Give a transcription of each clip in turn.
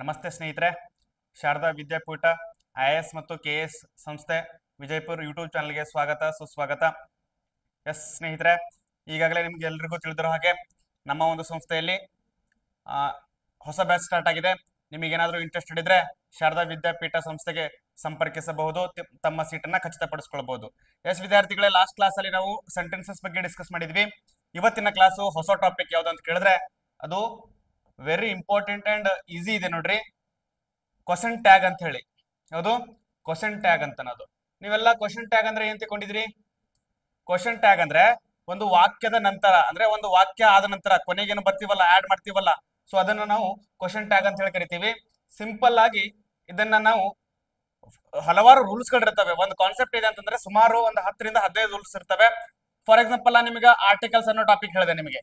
ನಮಸ್ತೆ ಸ್ನೇಹಿತರೆ. Sharada Vidyapeetha, I S ಮತ್ತು ಕೆ ಎಸ್ ಸಂಸ್ಥೆ ವಿಜಯಪುರ ಯೂಟ್ಯೂಬ್ ಚಾನಲ್ಗೆ ಸ್ವಾಗತ, ಸುಸ್ವಾಗತ. ಎಸ್ ಸ್ನೇಹಿತರೆ, ಈಗಾಗಲೇ ನಿಮ್ಗೆ ಎಲ್ರಿಗೂ ತಿಳಿದಿರೋ ಹಾಗೆ ನಮ್ಮ ಒಂದು ಸಂಸ್ಥೆಯಲ್ಲಿ ಹೊಸ ಬ್ಯಾಚ್ ಸ್ಟಾರ್ಟ್ ಆಗಿದೆ. ನಿಮಗೇನಾದರೂ ಇಂಟ್ರೆಸ್ಟೆಡ್ ಇದ್ರೆ ಶಾರದಾ ವಿದ್ಯಾಪೀಠ ಸಂಸ್ಥೆಗೆ ಸಂಪರ್ಕಿಸಬಹುದು ತಮ್ಮ ಸೀಟನ್ನು ಖಚಿತಪಡಿಸ್ಕೊಳ್ಬಹುದು. ಎಸ್ ವಿದ್ಯಾರ್ಥಿಗಳೇ ಲಾಸ್ಟ್ ಕ್ಲಾಸ್ ಅಲ್ಲಿ ನಾವು ಸೆಂಟೆನ್ಸಸ್ ಬಗ್ಗೆ ಡಿಸ್ಕಸ್ ಮಾಡಿದ್ವಿ. ಇವತ್ತಿನ ಕ್ಲಾಸು ಹೊಸ ಟಾಪಿಕ್ ಯಾವುದು ಅಂತ ಕೇಳಿದ್ರೆ ಅದು ವೆರಿ ಇಂಪಾರ್ಟೆಂಟ್ ಅಂಡ್ ಈಸಿ ಇದೆ ನೋಡ್ರಿ. ಕ್ವಶನ್ ಟ್ಯಾಗ್ ಅಂತ ಹೇಳಿ. ಯಾವುದು? ಕ್ವಶನ್ ಟ್ಯಾಗ್ ಅಂತ ಅನ್ನೋದು. ನೀವೆಲ್ಲ ಕ್ವಶನ್ ಟ್ಯಾಗ್ ಅಂದ್ರೆ ಏನ್ ತಿಳ್ಕೊಂಡಿದ್ರಿ? ಕ್ವಶನ್ ಟ್ಯಾಗ್ ಅಂದ್ರೆ ಒಂದು ವಾಕ್ಯದ ನಂತರ, ಅಂದ್ರೆ ಒಂದು ವಾಕ್ಯ ಆದ ನಂತರ ಕೊನೆಗೇನು ಬರ್ತೀವಲ್ಲ ಆಡ್ ಮಾಡ್ತೀವಲ್ಲ ಸೊ ಅದನ್ನ ನಾವು ಕ್ವಶನ್ ಟ್ಯಾಗ್ ಅಂತ ಹೇಳಿ ಕರಿತೀವಿ. ಸಿಂಪಲ್ ಆಗಿ ಇದನ್ನ ನಾವು ಹಲವಾರು ರೂಲ್ಸ್ ಗಳಿರ್ತವೆ. ಒಂದು ಕಾನ್ಸೆಪ್ಟ್ ಇದೆ ಅಂತಂದ್ರೆ ಸುಮಾರು ಒಂದು ಹತ್ತರಿಂದ ಹದಿನೈದು ರೂಲ್ಸ್ ಇರ್ತವೆ. ಫಾರ್ ಎಕ್ಸಾಂಪಲ್ ನಿಮಗೆ ಆರ್ಟಿಕಲ್ಸ್ ಅನ್ನೋ ಟಾಪಿಕ್ ಹೇಳಿದೆ ನಿಮಗೆ.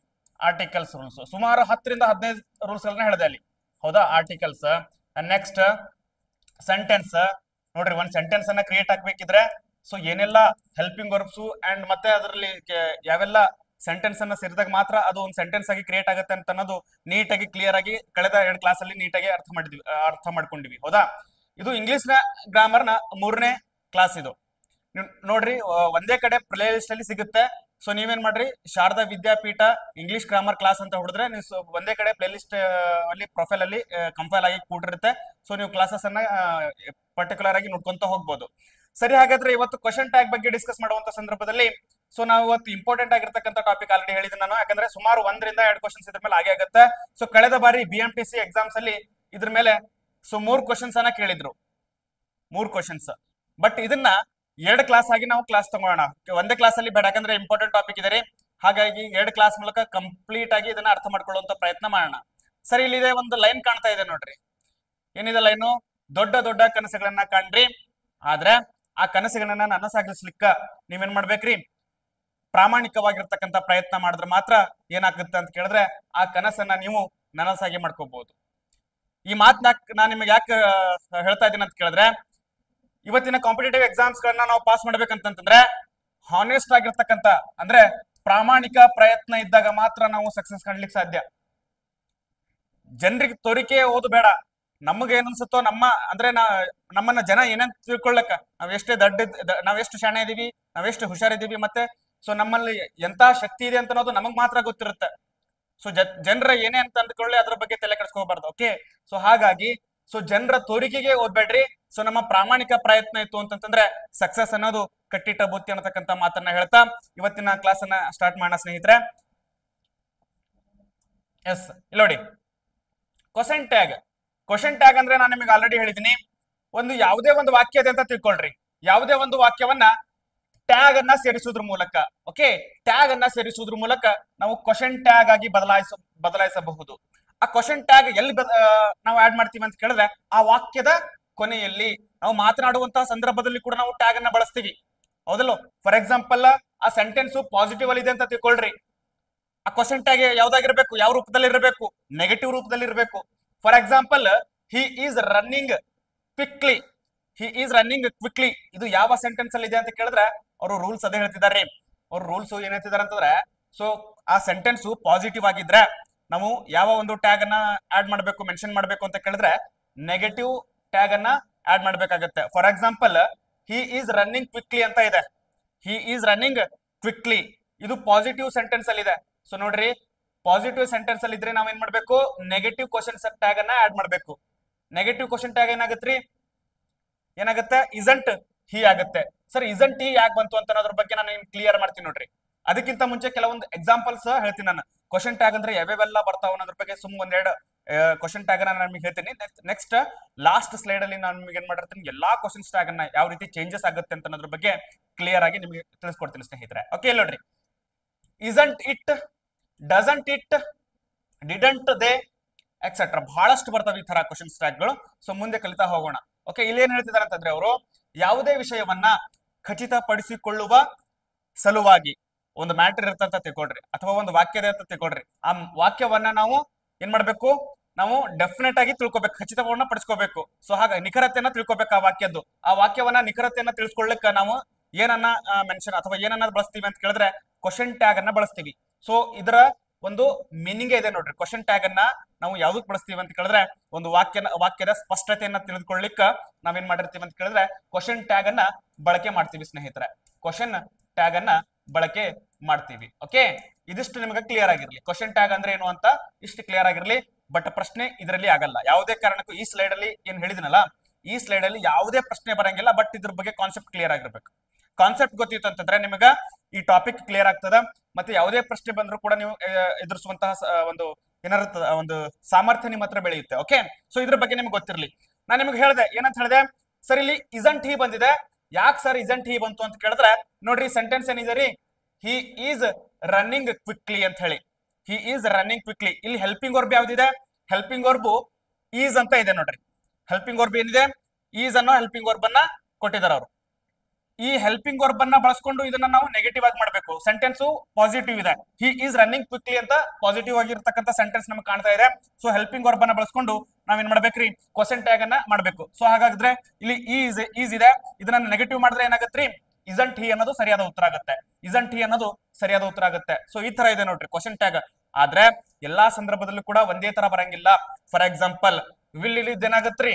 ಆರ್ಟಿಕಲ್ಸ್ ರೂಲ್ಸ್ ಸುಮಾರು ಹತ್ತರಿಂದ ಹದಿನೈದು ರೂಲ್ಸ್ ಗಳನ್ನ ಹೇಳಿದೆ ಅಲ್ಲಿ. ಹೌದಾ? ಆರ್ಟಿಕಲ್ಸ್ ನೆಕ್ಸ್ಟ್ ಸೆಂಟೆನ್ಸ್ ನೋಡ್ರಿ, ಒಂದ್ ಸೆಂಟೆನ್ಸ್ ಅನ್ನ ಕ್ರಿಯೇಟ್ ಆಗ್ಬೇಕಿದ್ರೆ ಸೊ ಏನೆಲ್ಲ ಹೆಲ್ಪಿಂಗ್ ವರ್ಬ್ಸ್ ಅಂಡ್ ಮತ್ತೆ ಅದರಲ್ಲಿ ಯಾವೆಲ್ಲ ಸೆಂಟೆನ್ಸ್ ಅನ್ನ ಸೇರಿದಾಗ ಮಾತ್ರ ಅದು ಒಂದು ಸೆಂಟೆನ್ಸ್ ಆಗಿ ಕ್ರಿಯೇಟ್ ಆಗುತ್ತೆ ಅಂತ ಅನ್ನೋದು ನೀಟಾಗಿ ಕ್ಲಿಯರ್ ಆಗಿ ಕಳೆದ ಎರಡು ಕ್ಲಾಸ್ ಅಲ್ಲಿ ನೀಟಾಗಿ ಅರ್ಥ ಮಾಡಿದ್ವಿ, ಅರ್ಥ ಮಾಡ್ಕೊಂಡಿವಿ ಹೌದಾ? ಇದು ಇಂಗ್ಲಿಷ್ನ ಗ್ರಾಮರ್ನ ಮೂರನೇ ಕ್ಲಾಸ್ ಇದು. ನೋಡ್ರಿ, ಒಂದೇ ಕಡೆ ಪ್ಲೇ ಲಿಸ್ಟ್ ಅಲ್ಲಿ ಸಿಗುತ್ತೆ. ಸೊ ನೀವೇನ್ ಮಾಡ್ರಿ? Sharada Vidyapeetha English grammar class ಅಂತ ಹೊಡೆದ್ರೆ ನೀವು ಒಂದೇ ಕಡೆ ಪ್ಲೇ ಲಿಸ್ಟ್ ಅಲ್ಲಿ ಪ್ರೊಫೈಲ್ ಅಲ್ಲಿ ಕಂಪೈಲ್ ಆಗಿ ಕೂಡಿರುತ್ತೆ. ಸೊ ನೀವು ಕ್ಲಾಸಸ್ ಅನ್ನ ಪರ್ಟಿಕ್ಯುಲರ್ ಆಗಿ ನೋಡ್ಕೊಂತ ಹೋಗ್ಬೋದು. ಸರಿ, ಹಾಗಾದ್ರೆ ಇವತ್ತು ಕ್ವಶನ್ ಟ್ಯಾಗ್ ಬಗ್ಗೆ ಡಿಸ್ಕಸ್ ಮಾಡುವಂತ ಸಂದರ್ಭದಲ್ಲಿ ಸೊ ನಾವು ಇವತ್ತು ಇಂಪಾರ್ಟೆಂಟ್ ಆಗಿರ್ತಕ್ಕಂಥ ಟಾಪಿಕ್ ಆಲ್ರೆಡಿ ಹೇಳಿದ್ದೀನಿ ನಾನು. ಯಾಕಂದ್ರೆ ಸುಮಾರು ಒಂದರಿಂದ ಎರಡು ಕ್ವಶನ್ಸ್ ಇದ್ರ ಮೇಲೆ ಆಗೇ ಆಗುತ್ತೆ. ಸೊ ಕಳೆದ ಬಾರಿ B M T C exams ಅಲ್ಲಿ ಇದ್ರ ಮೇಲೆ ಸೊ ಮೂರ್ ಕ್ವಶನ್ಸ್ ಅನ್ನ ಕೇಳಿದ್ರು. ಮೂರ್ ಕ್ವಶನ್ಸ್ ಬಟ್ ಇದನ್ನ ಎರಡು ಕ್ಲಾಸ್ ಆಗಿ ನಾವು ಕ್ಲಾಸ್ ತಗೋಣ ಒಂದೇ ಕ್ಲಾಸ್ ಅಲ್ಲಿ ಬೇಡ, ಯಾಕಂದ್ರೆ ಇಂಪಾರ್ಟೆಂಟ್ ಟಾಪಿಕ್ ಇದೆ ಹಾಗಾಗಿ ಎರಡು ಕ್ಲಾಸ್ ಮೂಲಕ ಕಂಪ್ಲೀಟ್ ಆಗಿ ಇದನ್ನ ಅರ್ಥ ಮಾಡ್ಕೊಳ್ಳುವಂತ ಪ್ರಯತ್ನ ಮಾಡೋಣ. ಸರಿ, ಇಲ್ಲಿದೆ ಒಂದು ಲೈನ್ ಕಾಣ್ತಾ ಇದೆ ನೋಡ್ರಿ. ಏನಿದೆ ಲೈನು ದೊಡ್ಡ ದೊಡ್ಡ ಕನಸುಗಳನ್ನ ಕಾಣ್ರಿ. ಆದ್ರೆ ಆ ಕನಸುಗಳನ್ನ ನನಸಾಗಿಸ್ಲಿಕ್ಕ ನೀವೇನ್ ಮಾಡ್ಬೇಕ್ರಿ? ಪ್ರಾಮಾಣಿಕವಾಗಿರ್ತಕ್ಕಂಥ ಪ್ರಯತ್ನ ಮಾಡಿದ್ರೆ ಮಾತ್ರ ಏನಾಗುತ್ತೆ ಅಂತ ಕೇಳಿದ್ರೆ ಆ ಕನಸನ್ನ ನೀವು ನನಸಾಗಿ ಮಾಡ್ಕೋಬಹುದು ಈ ಮಾತನ್ನ ನಾನು ನಿಮಗೆ ಯಾಕೆ ಹೇಳ್ತಾ ಇದ್ದೀನಿ ಅಂತ ಕೇಳಿದ್ರೆ ಇವತ್ತಿನ ಕಾಂಪಿಟೇಟಿವ್ ಎಕ್ಸಾಮ್ಸ್ ಗಳನ್ನ ನಾವು ಪಾಸ್ ಮಾಡ್ಬೇಕಂತಂದ್ರೆ ಹಾನೆಸ್ಟ್ ಆಗಿರ್ತಕ್ಕಂಥ ಅಂದ್ರೆ ಪ್ರಾಮಾಣಿಕ ಪ್ರಯತ್ನ ಇದ್ದಾಗ ಮಾತ್ರ ನಾವು ಸಕ್ಸಸ್ ಕಾಣ್ಲಿಕ್ಕೆ ಸಾಧ್ಯ. ಜನರಿಗೆ ತೋರಿಕೆ ಓದು ಬೇಡ. ನಮಗೆ ಏನನ್ಸುತ್ತೋ ನಮ್ಮ, ಅಂದ್ರೆ ನಾ, ನಮ್ಮನ್ನ ಜನ ಏನಂತ ತಿಳ್ಕೊಳ್ಳಕ್ಕ ನಾವ್ ಎಷ್ಟೇ ದಡ್ಡ ನಾವ್ ಎಷ್ಟು ಶಾಣೆ ಇದೀವಿ ನಾವೆಷ್ಟು ಹುಷಾರಿದೀವಿ ಮತ್ತೆ ಸೊ ನಮ್ಮಲ್ಲಿ ಎಂತ ಶಕ್ತಿ ಇದೆ ಅಂತ ಅನ್ನೋದು ನಮಗ್ ಮಾತ್ರ ಗೊತ್ತಿರುತ್ತೆ. ಸೊ ಜನರ ಏನೇ ಅಂತ ಅಂದ್ಕೊಳ್ಳಿ ಅದ್ರ ಬಗ್ಗೆ ತಲೆ ಕೆಡಿಸ್ಕೋಬಾರ್ದು ಓಕೆ ಸೊ ಹಾಗಾಗಿ ಸೊ ಜನರ ತೋರಿಕೆಗೆ ಓದ್ಬೇಡ್ರಿ. ಸೊ ನಮ್ಮ ಪ್ರಾಮಾಣಿಕ ಪ್ರಯತ್ನ ಇತ್ತು ಅಂತಂತಂದ್ರೆ ಸಕ್ಸಸ್ ಅನ್ನೋದು ಕಟ್ಟಿಟ್ಟ ಬುತ್ತಿ ಅನ್ನತಕ್ಕಂಥ ಮಾತನ್ನ ಹೇಳ್ತಾ ಇವತ್ತಿನ ಕ್ಲಾಸ್ ಅನ್ನ ಸ್ಟಾರ್ಟ್ ಮಾಡೋಣ, ಸ್ನೇಹಿತರೆ. ಎಸ್ ಇಲ್ಲಿ ನೋಡಿ. ಕ್ವಶನ್ ಟ್ಯಾಗ್ ಕ್ವಶನ್ ಟ್ಯಾಗ್ ಅಂದ್ರೆ ನಾನು ನಿಮಗೆ ಆಲ್ರೆಡಿ ಹೇಳಿದ್ದೀನಿ ಒಂದು ಯಾವುದೇ ಒಂದು ವಾಕ್ಯ ಇದೆ ಅಂತ ತಿಳ್ಕೊಳ್ರಿ. ಯಾವುದೇ ಒಂದು ವಾಕ್ಯವನ್ನ ಟ್ಯಾಗ್ ಅನ್ನ ಸೇರಿಸುವುದ್ರ ಮೂಲಕ ಓಕೆ ಟ್ಯಾಗ್ ಅನ್ನ ಸೇರಿಸುವುದ್ರ ಮೂಲಕ ನಾವು ಕ್ವಶನ್ ಟ್ಯಾಗ್ ಆಗಿ ಬದಲಾಯಿಸ, ಬದಲಾಯಿಸಬಹುದು. ಆ ಕ್ವಶನ್ ಟ್ಯಾಗ್ ಎಲ್ಲಿ ನಾವು ಆಡ್ ಮಾಡ್ತೀವಿ ಅಂತ ಕೇಳಿದ್ರೆ ಆ ವಾಕ್ಯದ ಕೊನೆಯಲ್ಲಿ ನಾವು ಮಾತನಾಡುವಂತಹ ಸಂದರ್ಭದಲ್ಲಿ ಕೂಡ ನಾವು ಟ್ಯಾಗ್ ಅನ್ನ ಬಳಸ್ತೀವಿ. ಹೌದಲ್ಲ? ಫಾರ್ ಎಕ್ಸಾಂಪಲ್ ಆ ಸೆಂಟೆನ್ಸ್ ಪಾಸಿಟಿವ್ ಅಲ್ಲಿ ಇದೆ ಅಂತ ತಿಳ್ಕೊಳ್ರಿ. ಆ ಕ್ವಶನ್ ಟ್ಯಾಗ್ ಯಾವ್ದಾಗಿರ್ಬೇಕು? ಯಾವ ರೂಪದಲ್ಲಿ ಇರಬೇಕು? ನೆಗೆಟಿವ್ ರೂಪದಲ್ಲಿ ಇರಬೇಕು. For example he is running quickly he is running quickly ಇದು ಯಾವ ಸೆಂಟೆನ್ಸ್ ಅಲ್ಲಿ ಇದೆ ಅಂತ ಕೇಳಿದ್ರೆ ಅವರು ರೂಲ್ಸ್ ಅದೇ ಹೇಳ್ತಿದ್ದಾರೆ. ಅವ್ರ ರೂಲ್ಸ್ ಏನ್ ಹೇಳ್ತಿದ್ದಾರೆ ಅಂತಂದ್ರೆ ಸೊ ಆ ಸೆಂಟೆನ್ಸ್ ಪಾಸಿಟಿವ್ ಆಗಿದ್ರೆ ನಾವು ಯಾವ ಒಂದು ಟ್ಯಾಗ್ ಅನ್ನ ಆಡ್ ಮಾಡಬೇಕು ಮೆನ್ಷನ್ ಮಾಡಬೇಕು ಅಂತ ಕೇಳಿದ್ರೆ ನೆಗೆಟಿವ್ ಟ್ಯಾಗ್ ಅನ್ನ ಆಡ್ ಮಾಡ್ಬೇಕಾಗತ್ತೆ. For example he is running quickly ಅಂತ ಇದೆ. ಹಿ ಈಸ್ ರನ್ನಿಂಗ್ ಕ್ವಿಕ್ಲಿ ಇದು ಪಾಸಿಟಿವ್ ಸೆಂಟೆನ್ಸ್ ಅಲ್ಲಿ ಇದೆ ಸೊ ನೋಡ್ರಿ ಪಾಸಿಟಿವ್ ಸೆಂಟೆನ್ಸ್ ಅಲ್ಲಿ ಇದ್ರೆ ನಾವ್ ಏನ್ ಮಾಡ್ಬೇಕು ನೆಗೆಟಿವ್ ಕ್ವಶನ್ ಟ್ಯಾಗ್ ಅನ್ನ ಆಡ್ ಮಾಡ್ಬೇಕು. ನೆಗೆಟಿವ್ ಕ್ವಶನ್ ಟ್ಯಾಗ್ ಏನಾಗತ್ರಿ? ಏನಾಗುತ್ತೆ? ಇಸಂಟ್ ಹಿ ಆಗುತ್ತೆ. ಸರ್ ಇಸಂಟ್ ಹಿ ಯಾಕೆ ಬಂತು ಅಂತ ಅನ್ನೋದ್ರ ಬಗ್ಗೆ ನಾನು ಕ್ಲಿಯರ್ ಮಾಡ್ತೀನಿ ನೋಡ್ರಿ. ಅದಕ್ಕಿಂತ ಮುಂಚೆ ಕೆಲವೊಂದು ಎಕ್ಸಾಂಪಲ್ಸ್ ಹೇಳ್ತೀನಿ ನಾನು. ಕ್ವಶನ್ ಟ್ಯಾಗ್ ಅಂದ್ರೆ ಯಾವ್ಯಾವೆಲ್ಲ ಬರ್ತಾವ ಅನ್ನೋದ್ರ ಬಗ್ಗೆ ಸುಮ್ ಒಂದೆರಡು ಕ್ವಶನ್ ಟ್ಯಾಗ್ ಅನ್ನ ನಾನು ನಿಮಗೆ ಹೇಳ್ತೀನಿ. ನೆಕ್ಸ್ಟ್ ಲಾಸ್ಟ್ ಸ್ಲೈಡ್ ಅಲ್ಲಿ ನಾನು ನಿಮಗೆ ಏನ್ ಮಾಡಿರ್ತೀನಿ, ಎಲ್ಲಾ ಕ್ವಶನ್ಸ್ ಟ್ಯಾಗ್ ಅನ್ನ ಯಾವ ರೀತಿ ಚೇಂಜಸ್ ಆಗುತ್ತೆ ಅಂತ ಅನ್ನೋದ್ರ ಬಗ್ಗೆ ಕ್ಲಿಯರ್ ಆಗಿ ನಿಮಗೆ ತಿಳಿಸ್ಕೊಡ್ತೀನಿ ಸ್ನೇಹಿತರೆ. ಓಕೆ ನೋಡ್ರಿ. Isn't it doesn't it didn't they etcetera ಬಹಳಷ್ಟು ಬರ್ತವೆ ಈ ತರ ಕ್ವಶನ್ ಟ್ಯಾಗ್ಗಳು ಸೊ ಮುಂದೆ ಕಲಿತಾ ಹೋಗೋಣ. ಓಕೆ ಇಲ್ಲಿ ಏನ್ ಹೇಳ್ತಿದ್ದಾರೆ ಅಂತಂದ್ರೆ ಅವರು, ಯಾವುದೇ ವಿಷಯವನ್ನ ಖಚಿತಪಡಿಸಿಕೊಳ್ಳುವ ಸಲುವಾಗಿ, ಒಂದು ಮ್ಯಾಟರ್ ಇರ್ತಂತ ತಿಳ್ಕೊಡ್ರಿ ಅಥವಾ ಒಂದು ವಾಕ್ಯದ ಅಂತ ತಿಳ್ಕೊಡ್ರಿ ಆ ವಾಕ್ಯವನ್ನ ನಾವು ಏನ್ ಮಾಡ್ಬೇಕು? ನಾವು ಡೆಫಿನೆಟ್ ಆಗಿ ತಿಳ್ಕೊಬೇಕು, ಖಚಿತವನ್ನ ಪಡಿಸ್ಕೋಬೇಕು. ಸೊ ಹಾಗೆ ನಿಖರತೆಯನ್ನ ತಿಳ್ಕೊಬೇಕು ಆ ವಾಕ್ಯದ್ದು. ಆ ವಾಕ್ಯವನ್ನ ನಿಖರತೆಯನ್ನ ತಿಳಿಸ್ಕೊಳ್ಳಿಕ್ಕೆ ನಾವು ಏನನ್ನ ಮೆನ್ಷನ್ ಅಥವಾ ಏನನ್ನ ಬಳಸ್ತೀವಿ ಅಂತ ಕೇಳಿದ್ರೆ ಕ್ವಶನ್ ಟ್ಯಾಗ್ ಅನ್ನ ಬಳಸ್ತೀವಿ. ಸೊ ಇದರ ಒಂದು ಮೀನಿಂಗ್ ಇದೆ ನೋಡ್ರಿ. ಕ್ವಶನ್ ಟ್ಯಾಗ್ ಅನ್ನ ನಾವು ಯಾವ್ದಕ್ ಬಳಸ್ತೀವಿ ಅಂತ ಕೇಳಿದ್ರೆ ಒಂದು ವಾಕ್ಯನ, ವಾಕ್ಯದ ಸ್ಪಷ್ಟತೆಯನ್ನ ತಿಳಿದುಕೊಳ್ಳಿಕ್ಕ ನಾವೇನ್ ಮಾಡಿರ್ತೀವಿ ಅಂತ ಕೇಳಿದ್ರೆ ಕ್ವಶನ್ ಟ್ಯಾಗ್ ಅನ್ನ ಬಳಕೆ ಮಾಡ್ತೀವಿ ಸ್ನೇಹಿತರೆ. ಕ್ವಶನ್ ಟ್ಯಾಗ್ ಅನ್ನ ಬಳಕೆ ಮಾಡ್ತೀವಿ. ಓಕೆ ಇದಿಷ್ಟು ನಿಮಗೆ ಕ್ಲಿಯರ್ ಆಗಿರ್ಲಿ. ಕ್ವಶನ್ ಟ್ಯಾಗ್ ಅಂದ್ರೆ ಏನು ಅಂತ ಇಷ್ಟು ಕ್ಲಿಯರ್ ಆಗಿರ್ಲಿ. ಬಟ್ ಪ್ರಶ್ನೆ ಇದರಲ್ಲಿ ಆಗಲ್ಲ. ಯಾವುದೇ ಕಾರಣಕ್ಕೂ ಈ ಸ್ಲೈಡ್ ಅಲ್ಲಿ ಏನ್ ಹೇಳಿದಿನಲ್ಲ, ಈ ಸ್ಲೈಡ್ ಅಲ್ಲಿ ಯಾವುದೇ ಪ್ರಶ್ನೆ ಬರಂಗಿಲ್ಲ, ಬಟ್ ಇದ್ರ ಬಗ್ಗೆ ಕಾನ್ಸೆಪ್ಟ್ ಕ್ಲಿಯರ್ ಆಗಿರ್ಬೇಕು. ಕಾನ್ಸೆಪ್ಟ್ ಗೊತ್ತಿತ್ತು ಅಂತಂದ್ರೆ ನಿಮಗ ಈ ಟಾಪಿಕ್ ಕ್ಲಿಯರ್ ಆಗ್ತದ, ಮತ್ತೆ ಯಾವುದೇ ಪ್ರಶ್ನೆ ಬಂದ್ರು ಕೂಡ ನೀವು ಎದುರಿಸುವಂತಹ ಒಂದು ಏನಾರ ಒಂದು ಸಾಮರ್ಥ್ಯ ನಿಮ್ಮ ಹತ್ರ ಬೆಳೆಯುತ್ತೆ ಓಕೆ ಸೊ ಇದ್ರ ಬಗ್ಗೆ ನಿಮ್ಗೆ ಗೊತ್ತಿರಲಿ. ನಾನು ನಿಮ್ಗೆ ಹೇಳಿದೆ, ಏನಂತ ಹೇಳಿದೆ? ಸರ್, ಇಲ್ಲಿ ಇಸಂಟ್ ಹಿ ಬಂದಿದೆ? ಯಾಕೆ ಸರ್ ಇಸಂಟ್ ಹಿ ಬಂತು ಅಂತ ಕೇಳಿದ್ರೆ, ನೋಡ್ರಿ ಸೆಂಟೆನ್ಸ್ ಏನಿದೆ ರೀ? ಹಿ ಈಸ್ ರನ್ನಿಂಗ್ ಕ್ವಿಕ್ಲಿ ಅಂತ ಹೇಳಿ. ಹಿ ಈಸ್ ರನ್ನಿಂಗ್ ಕ್ವಿಕ್ಲಿ ಇಲ್ಲಿ ಹೆಲ್ಪಿಂಗ್ ವರ್ಬ್ ಯಾವ್ದಿದೆ? ಹೆಲ್ಪಿಂಗ್ ವರ್ಬು ಈಸ್ ಅಂತ ಇದೆ ನೋಡ್ರಿ. ಹೆಲ್ಪಿಂಗ್ ವರ್ಬ್ ಏನಿದೆ? ಈಸ್ ಅನ್ನೋ ಹೆಲ್ಪಿಂಗ್ ವರ್ಬ್ ಅನ್ನ ಕೊಟ್ಟಿದ್ದಾರೆ ಅವರು. ಈ ಹೆಲ್ಪಿಂಗ್ ವರ್ಬ್ ಅನ್ನ ಬಳಸ್ಕೊಂಡು ಇದನ್ನ ನಾವು ನೆಗೆಟಿವ್ ಆಗಿ ಮಾಡಬೇಕು. ಸೆಂಟೆನ್ಸ್ ಪಾಸಿಟಿವ್ ಇದೆ. ಹಿ ಈಸ್ ರನ್ನಿಂಗ್ ಕ್ವಿಕ್ಲಿ ಅಂತ ಪಾಸಿಟಿವ್ ಆಗಿರ್ತಕ್ಕಂಥ ಸೆಂಟೆನ್ಸ್ ನಮ್ಗೆ ಕಾಣ್ತಾ ಇದೆ. ಸೊ ಹೆಲ್ಪಿಂಗ್ ವರ್ಬ್ ಅನ್ನ ಬಳಸ್ಕೊಂಡು ನಾವೇನ್ ಮಾಡ್ಬೇಕ್ರಿ? ಕ್ವಶನ್ ಟ್ಯಾಗ್ ಅನ್ನ ಮಾಡ್ಬೇಕು. ಸೊ ಹಾಗಾದ್ರೆ ಇಲ್ಲಿ ಈಸ್ ಈಸ್ ಇದೆ. ಇದನ್ನ ನೆಗೆಟಿವ್ ಮಾಡಿದ್ರೆ ಏನಾಗತ್ರಿ? ಇಸಂಟ್ ಹಿ ಅನ್ನೋದು ಸರಿಯಾದ ಉತ್ತರ ಆಗುತ್ತೆ. ಇಸಂಟ್ ಹಿ ಅನ್ನೋದು ಸರಿಯಾದ ಉತ್ತರ ಆಗುತ್ತೆ. ಸೊ ಈ ತರ ಇದೆ ನೋಡ್ರಿ ಕ್ವಶನ್ ಟ್ಯಾಗ್ ಆದ್ರೆ, ಎಲ್ಲಾ ಸಂದರ್ಭದಲ್ಲೂ ಕೂಡ ಒಂದೇ ತರ ಬರಂಗಿಲ್ಲ. ಫಾರ್ ಎಕ್ಸಾಂಪಲ್ ವಿಲ್ ಇಲ್ಲಿ ಏನಾಗತ್ರಿ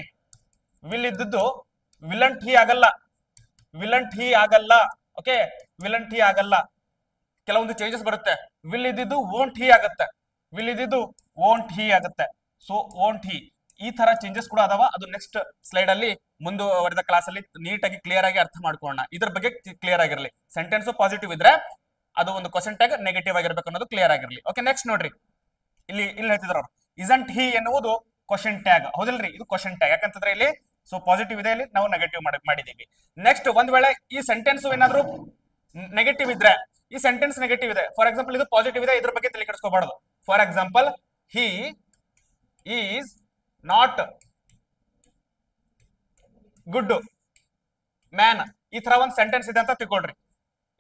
ವಿಲ್ ಇದ್ದದ್ದು ವಿಲಂಟ್ ಹಿ ಆಗಲ್ಲ. ವಿಲಂಟ್ ಹಿ ಆಗಲ್ಲ. ಓಕೆ ವಿಲಂಟ್ ಹಿ ಆಗಲ್ಲ. ಕೆಲವೊಂದು ಚೇಂಜಸ್ ಬರುತ್ತೆ. ವಿಲ್ ಇದ್ದಿದ್ದು ಓಂಟ್ ಹಿ ಆಗತ್ತೆ. ವಿಲ್ ಇದ್ದಿದ್ದು ಓಂಟ್ ಹಿ ಆಗುತ್ತೆ. ಸೊ ಓಂಟ್ ಹಿ ಈ ತರ ಚೇಂಜಸ್ ಕೂಡ ಅದಾವ. ಅದು ನೆಕ್ಸ್ಟ್ ಸ್ಲೈಡ್ ಅಲ್ಲಿ ಮುಂದುವರೆದ ಕ್ಲಾಸ್ ಅಲ್ಲಿ ನೀಟಾಗಿ ಕ್ಲಿಯರ್ ಆಗಿ ಅರ್ಥ ಮಾಡ್ಕೊಳ್ಳೋಣ. ಇದ್ರ ಬಗ್ಗೆ ಕ್ಲಿಯರ್ ಆಗಿರಲಿ. ಸೆಂಟೆನ್ಸ್ ಪಾಸಿಟಿವ್ ಇದ್ರೆ ಅದು ಒಂದು ಕ್ವಶನ್ ಟ್ಯಾಗ್ ನೆಗೆಟಿವ್ ಆಗಿರ್ಬೇಕು ಅನ್ನೋದು ಕ್ಲಿಯರ್ ಆಗಿರಲಿ. ಓಕೆ ನೆಕ್ಸ್ಟ್ ನೋಡ್ರಿ. ಇಲ್ಲಿ ಇಲ್ಲಿ ಹೇಳ್ತಿದ್ರು ಅವ್ರು. ಇಸಂಟ್ ಹಿ ಎನ್ನುವುದು ಕ್ವಶನ್ ಟ್ಯಾಗ್ ಹೌದಿಲ್ರಿ? ಇದು ಕ್ವಶನ್ ಟ್ಯಾಗ್ ಯಾಕಂತಂದ್ರೆ ಇಲ್ಲಿ ಸೊ ಪಾಸಿಟಿವ್ ಇದೆ ಇಲ್ಲಿ, ನಾವು ನೆಗೆಟಿವ್ ಮಾಡಿದೀವಿ. ನೆಕ್ಸ್ಟ್ ಒಂದ್ ವೇಳೆ ಈ ಸೆಂಟೆನ್ಸ್ ಏನಾದ್ರು ನೆಗೆಟಿವ್ ಇದ್ರೆ, ಈ ಸೆಂಟೆನ್ಸ್ ನೆಗೆಟಿವ್ ಇದೆ. ಫಾರ್ ಎಕ್ಸಾಂಪಲ್ ಇದು ಪಾಸಿಟಿವ್ ಇದೆ, ಇದ್ರ ಬಗ್ಗೆ ತಲೆ ಕೆಡಿಸ್ಕೋಬಾರ್ದು. For example he is not good man ಈ ತರ ಒಂದು ಸೆಂಟೆನ್ಸ್ ಇದೆ ಅಂತ ತಿಳ್ಕೊಳ್ರಿ.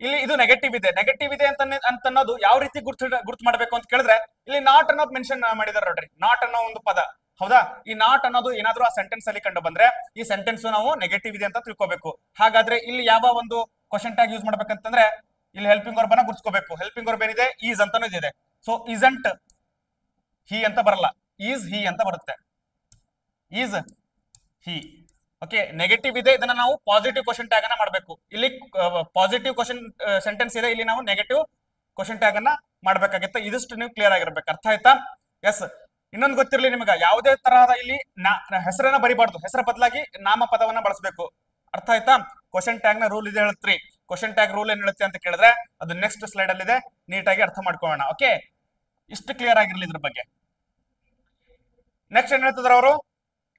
ಇಲ್ಲಿ ಇದು ನೆಗೆಟಿವ್ ಇದೆ. ನೆಗೆಟಿವ್ ಇದೆ ಅಂತ ಅನ್ನೋದು ಯಾವ ರೀತಿ ಗುರ್ತು ಗುರ್ತು ಮಾಡ್ಬೇಕು ಅಂತ ಕೇಳಿದ್ರೆ, ಇಲ್ಲಿ ನಾಟ್ ಅನ್ನೋದು ಮೆನ್ಷನ್ ಮಾಡಿದಾರೆ ನೋಡ್ರಿ. ನಾಟ್ ಅನ್ನೋ ಒಂದು ಪದ. ಹೌದಾ? ಈ ನಾಟ್ ಅನ್ನೋದು ಏನಾದ್ರೂ ಆ ಸೆಂಟೆನ್ಸ್ ಅಲ್ಲಿ ಕಂಡು ಬಂದ್ರೆ, ಈ ಸೆಂಟೆನ್ಸ್ ನಾವು ನೆಗೆಟಿವ್ ಇದೆ ಅಂತ ತಿಳ್ಕೋಬೇಕು. ಹಾಗಾದ್ರೆ ಇಲ್ಲಿ ಯಾವ ಒಂದು ಕ್ವಶನ್ ಟ್ಯಾಗ್ ಯೂಸ್ ಮಾಡ್ಬೇಕಂತಂದ್ರೆ, ಇಲ್ಲಿ ಹೆಲ್ಪಿಂಗ್ ವರ್ಬನ ಗುರ್ಸ್ಕೋಬೇಕು ಹೆಲ್ಪಿಂಗ್ ವರ್ಬ್ ಏನಿದೆ? ಈಸ್ ಅಂತಾನು ಇದೆ ಸೊ ಇಸಂಟ್ ಹಿ ಅಂತ ಬರಲ್ಲ. ಈಸ್ ಹಿ ಅಂತ ಬರುತ್ತೆ. Is he. ಓಕೆ ನೆಗೆಟಿವ್ ಇದೆ, ಇದನ್ನ ನಾವು ಪಾಸಿಟಿವ್ ಕ್ವಶನ್ ಟ್ಯಾಗ್ ಅನ್ನ ಮಾಡಬೇಕು. ಇಲ್ಲಿ ಪಾಸಿಟಿವ್ ಕ್ವಶನ್ ಸೆಂಟೆನ್ಸ್ ಇದೆ, ಇಲ್ಲಿ ನಾವು ನೆಗೆಟಿವ್ ಕ್ವಶನ್ ಟ್ಯಾಗ್ ಅನ್ನ ಮಾಡ್ಬೇಕಾಗತ್ತೆ. ಇದಿಷ್ಟು ನೀವು ಕ್ಲಿಯರ್ ಆಗಿರ್ಬೇಕು. ಅರ್ಥ ಆಯ್ತಾ? ಎಸ್ ಇನ್ನೊಂದು ಗೊತ್ತಿರಲಿ ನಿಮಗೆ, ಯಾವುದೇ ತರಹದ ಇಲ್ಲಿ ಹೆಸರನ್ನ ಬರಿಬಾರ್ದು. ಹೆಸರ ಬದಲಾಗಿ ನಾಮಪದವನ್ನ ಬಳಸಬೇಕು. ಅರ್ಥ ಆಯ್ತಾ? ಕ್ವಶನ್ ಟ್ಯಾಗ್ನ ರೂಲ್ ಇದೆ ಹೇಳತ್ರಿ. ಕ್ವಶನ್ ಟ್ಯಾಗ್ ರೂಲ್ ಏನ್ ಹೇಳುತ್ತೆ ಅಂತ ಕೇಳಿದ್ರೆ, ಅದು ನೆಕ್ಸ್ಟ್ ಸ್ಲೈಡ್ ಅಲ್ಲಿ ಇದೆ ನೀಟಾಗಿ ಅರ್ಥ ಮಾಡ್ಕೊಳ್ಳೋಣ. ಓಕೆ? ಇಷ್ಟು ಕ್ಲಿಯರ್ ಆಗಿರ್ಲಿ ಇದ್ರ ಬಗ್ಗೆ. ನೆಕ್ಸ್ಟ್ ಏನ್ ಹೇಳ್ತಿದ್ರು ಅವರು?